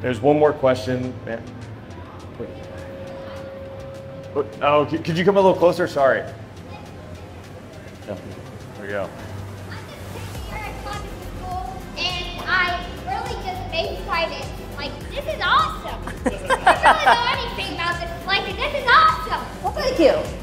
There's one more question. Oh, could you come a little closer? Sorry. Yeah, There we go. And I really just made private. Like, this is awesome. I don't know anything about this. Like, this is awesome. Well, thank you.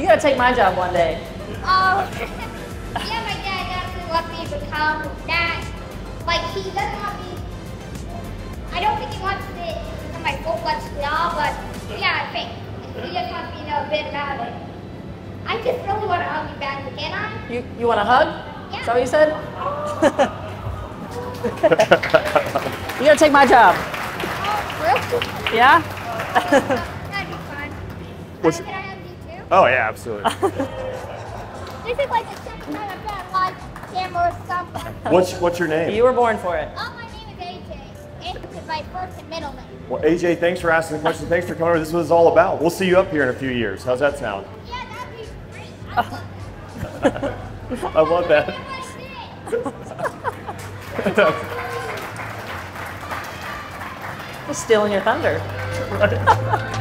You gotta take my job one day. Oh, yeah, my dad doesn't want me to become that. Like, he doesn't want me. I don't think he wants me to become my full fledged job, but yeah, I think he just wants me to know a bit about it. I just really want to hug you back, can I? You you want a hug? Yeah. Is that what you said? you gotta take my job. Oh, really? Yeah? That'd be fun. What's- can I hug you too? Oh yeah, absolutely. This is like the second time I've been on live camera or something. what's what's your name? You were born for it. Oh, my name is AJ. And this is my first and middle name. Well, AJ, thanks for asking the question. Thanks for coming over. This is what it's all about. We'll see you up here in a few years. How's that sound? Yeah, that'd be great. I love I love that. Just stealing your thunder. あれ。